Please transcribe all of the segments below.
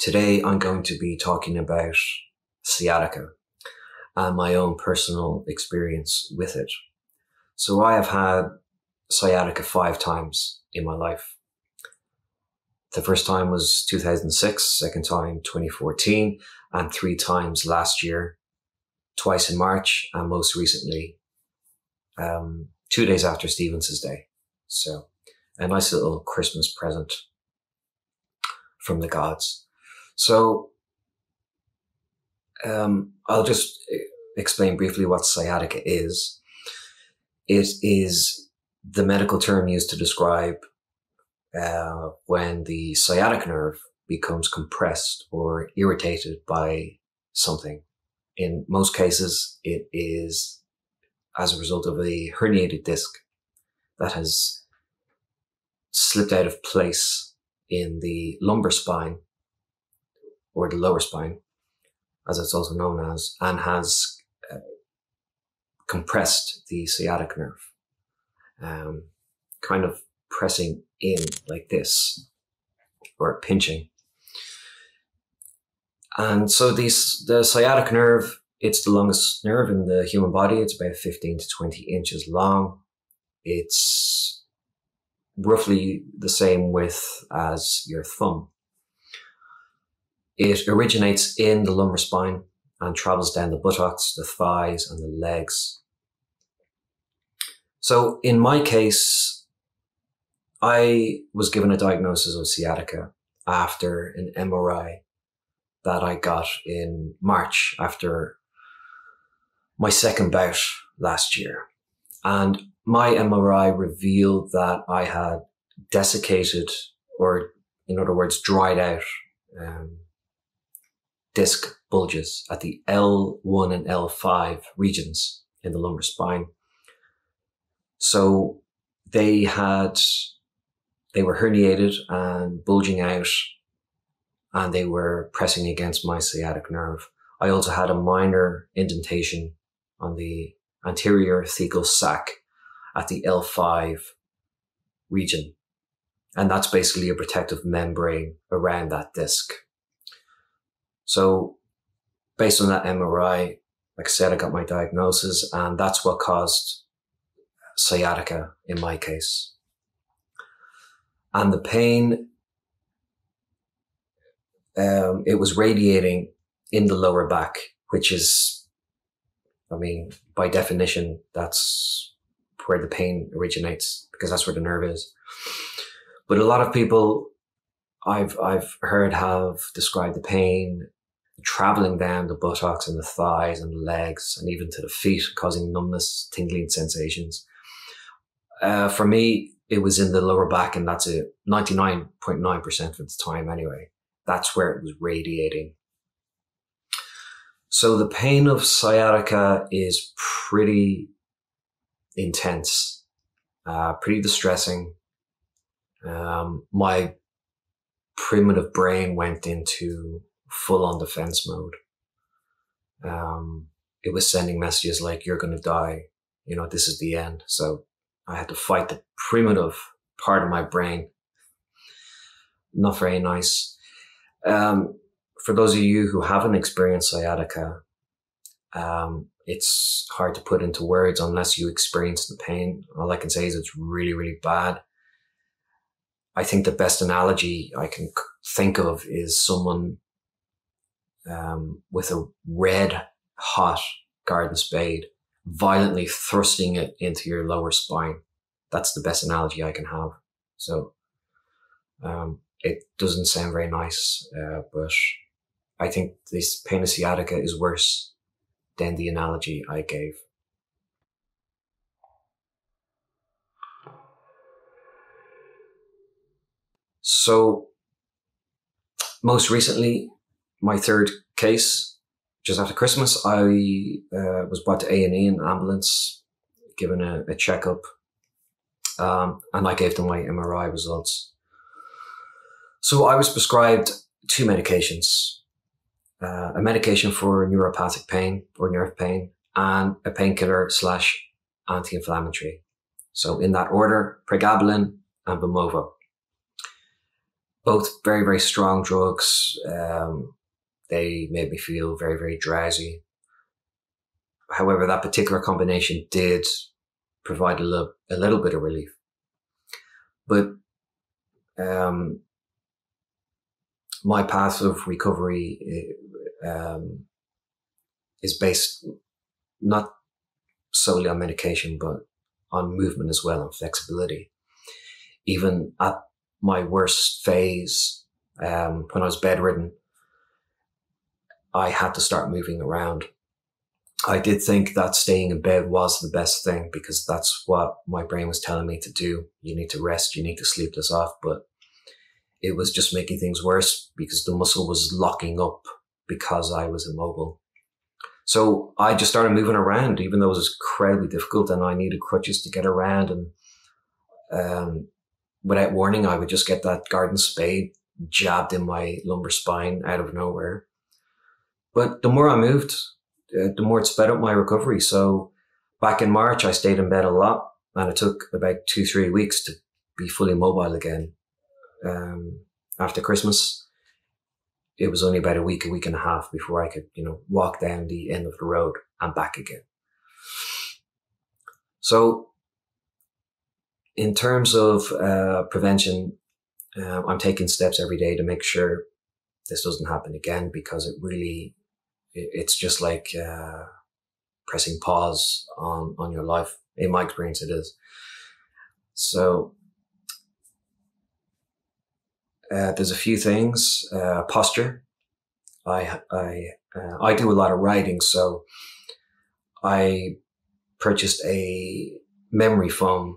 Today I'm going to be talking about sciatica and my own personal experience with it. So I have had sciatica five times in my life. The first time was 2006, second time 2014, and three times last year, twice in March, and most recently, um, two days after Stevens's Day. So a nice little Christmas present from the gods. So um, I'll just explain briefly what sciatica is. It is the medical term used to describe uh, when the sciatic nerve becomes compressed or irritated by something. In most cases, it is as a result of a herniated disc that has slipped out of place in the lumbar spine or the lower spine, as it's also known as, and has uh, compressed the sciatic nerve, um, kind of pressing in like this or pinching. And so these, the sciatic nerve, it's the longest nerve in the human body. It's about 15 to 20 inches long. It's roughly the same width as your thumb. It originates in the lumbar spine and travels down the buttocks, the thighs, and the legs. So in my case, I was given a diagnosis of sciatica after an MRI that I got in March after my second bout last year. And my MRI revealed that I had desiccated, or in other words, dried out um, disc bulges at the L1 and L5 regions in the lumbar spine. So they had, they were herniated and bulging out and they were pressing against my sciatic nerve. I also had a minor indentation on the anterior thecal sac at the L5 region. And that's basically a protective membrane around that disc. So based on that MRI, like I said, I got my diagnosis and that's what caused sciatica in my case. And the pain, um, it was radiating in the lower back, which is, I mean, by definition, that's where the pain originates because that's where the nerve is. But a lot of people I've, I've heard have described the pain traveling down the buttocks and the thighs and the legs and even to the feet, causing numbness, tingling sensations. Uh, for me, it was in the lower back, and that's it 99.9% of the time anyway. That's where it was radiating. So the pain of sciatica is pretty intense, uh, pretty distressing. Um, my primitive brain went into full on defense mode. Um, it was sending messages like, you're going to die. You know, this is the end. So I had to fight the primitive part of my brain. Not very nice. Um, for those of you who haven't experienced sciatica, um, it's hard to put into words unless you experience the pain. All I can say is it's really, really bad. I think the best analogy I can think of is someone um, with a red hot garden spade, violently thrusting it into your lower spine. That's the best analogy I can have. So, um, it doesn't sound very nice, uh, but I think this pain of sciatica is worse than the analogy I gave. So, most recently, my third case, just after Christmas, I uh, was brought to A and E in an ambulance, given a, a checkup, um, and I gave them my MRI results. So I was prescribed two medications: uh, a medication for neuropathic pain or nerve pain, and a painkiller slash anti-inflammatory. So in that order, pregabalin and Vimovo. both very, very strong drugs. Um, they made me feel very, very drowsy. However, that particular combination did provide a little, a little bit of relief. But um, my path of recovery um, is based not solely on medication, but on movement as well and flexibility. Even at my worst phase, um, when I was bedridden, I had to start moving around. I did think that staying in bed was the best thing because that's what my brain was telling me to do. You need to rest, you need to sleep this off. But it was just making things worse because the muscle was locking up because I was immobile. So I just started moving around, even though it was incredibly difficult and I needed crutches to get around. And um, without warning, I would just get that garden spade jabbed in my lumbar spine out of nowhere. But the more I moved, uh, the more it sped up my recovery. So back in March, I stayed in bed a lot and it took about two, three weeks to be fully mobile again. Um, after Christmas, it was only about a week, a week and a half before I could, you know, walk down the end of the road and back again. So in terms of uh, prevention, uh, I'm taking steps every day to make sure this doesn't happen again because it really it's just like uh, pressing pause on on your life. In my experience, it is. So uh, there's a few things. Uh, posture. I I uh, I do a lot of writing, so I purchased a memory foam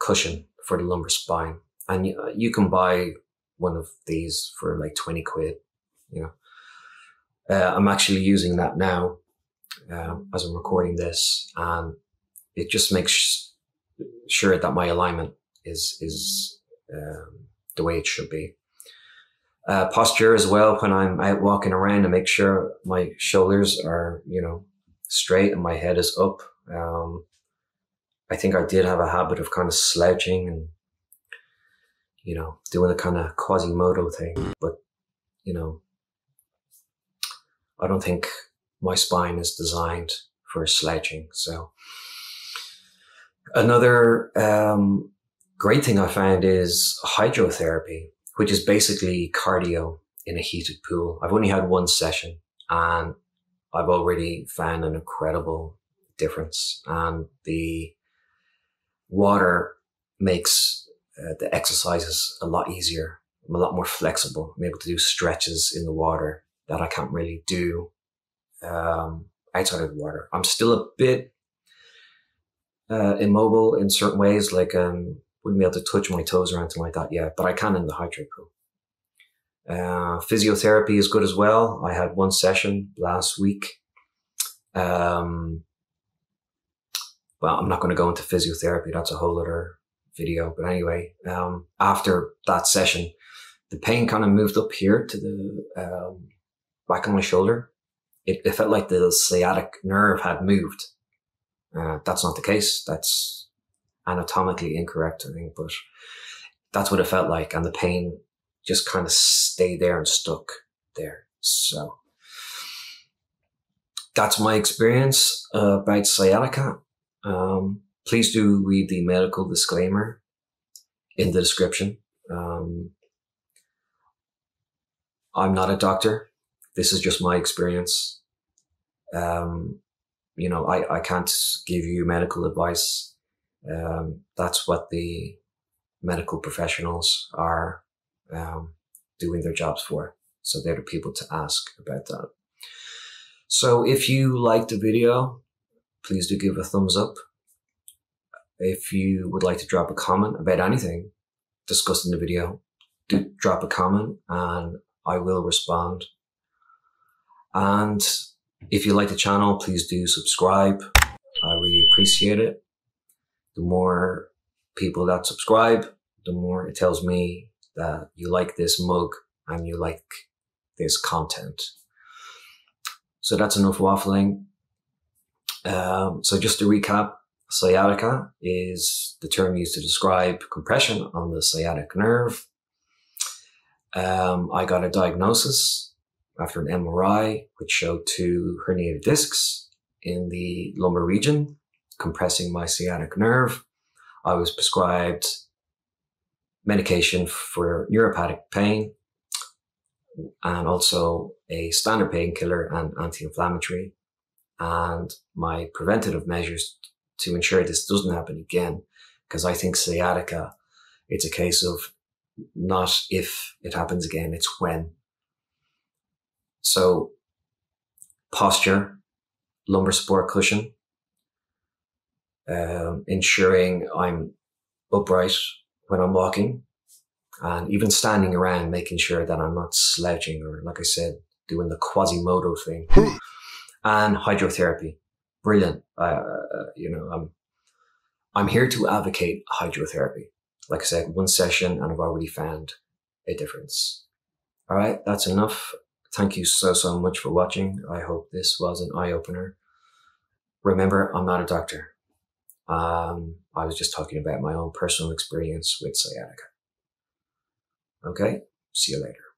cushion for the lumbar spine, and you, you can buy one of these for like twenty quid. You know, uh, I'm actually using that now um, as I'm recording this, and it just makes sure that my alignment is is um, the way it should be. Uh, posture as well when I'm out walking around to make sure my shoulders are you know straight and my head is up. Um, I think I did have a habit of kind of slouching and you know doing a kind of Quasimodo thing, but you know I don't think my spine is designed for sledging. So another um, great thing I found is hydrotherapy, which is basically cardio in a heated pool. I've only had one session and I've already found an incredible difference. And the water makes uh, the exercises a lot easier. I'm a lot more flexible. I'm able to do stretches in the water that I can't really do um, outside of the water. I'm still a bit uh, immobile in certain ways, like um, wouldn't be able to touch my toes or anything like that yet, but I can in the hydrate pool. Uh, physiotherapy is good as well. I had one session last week. Um, well, I'm not going to go into physiotherapy. That's a whole other video. But anyway, um, after that session, the pain kind of moved up here to the um, back on my shoulder. It, it felt like the sciatic nerve had moved. Uh, that's not the case. That's anatomically incorrect, I think, but that's what it felt like. And the pain just kind of stayed there and stuck there. So that's my experience uh, about sciatica. Um, please do read the medical disclaimer in the description. Um, I'm not a doctor this is just my experience. Um, you know, I, I can't give you medical advice. Um, that's what the medical professionals are um, doing their jobs for. So they're the people to ask about that. So if you liked the video, please do give a thumbs up. If you would like to drop a comment about anything discussed in the video, do drop a comment and I will respond and if you like the channel, please do subscribe. I really appreciate it. The more people that subscribe, the more it tells me that you like this mug and you like this content. So that's enough waffling. Um, so just to recap, sciatica is the term used to describe compression on the sciatic nerve. Um, I got a diagnosis after an MRI, which showed two herniated discs in the lumbar region, compressing my sciatic nerve. I was prescribed medication for neuropathic pain and also a standard painkiller and anti-inflammatory and my preventative measures to ensure this doesn't happen again because I think sciatica it's a case of not if it happens again it's when so posture lumbar support cushion um, ensuring I'm upright when I'm walking and even standing around, making sure that I'm not slouching or, like I said, doing the Quasimodo thing. and hydrotherapy, brilliant. Uh, you know, I'm I'm here to advocate hydrotherapy. Like I said, one session, and I've already found a difference. All right, that's enough. Thank you so so much for watching. I hope this was an eye opener. Remember, I'm not a doctor. Um, I was just talking about my own personal experience with sciatica. Okay, see you later.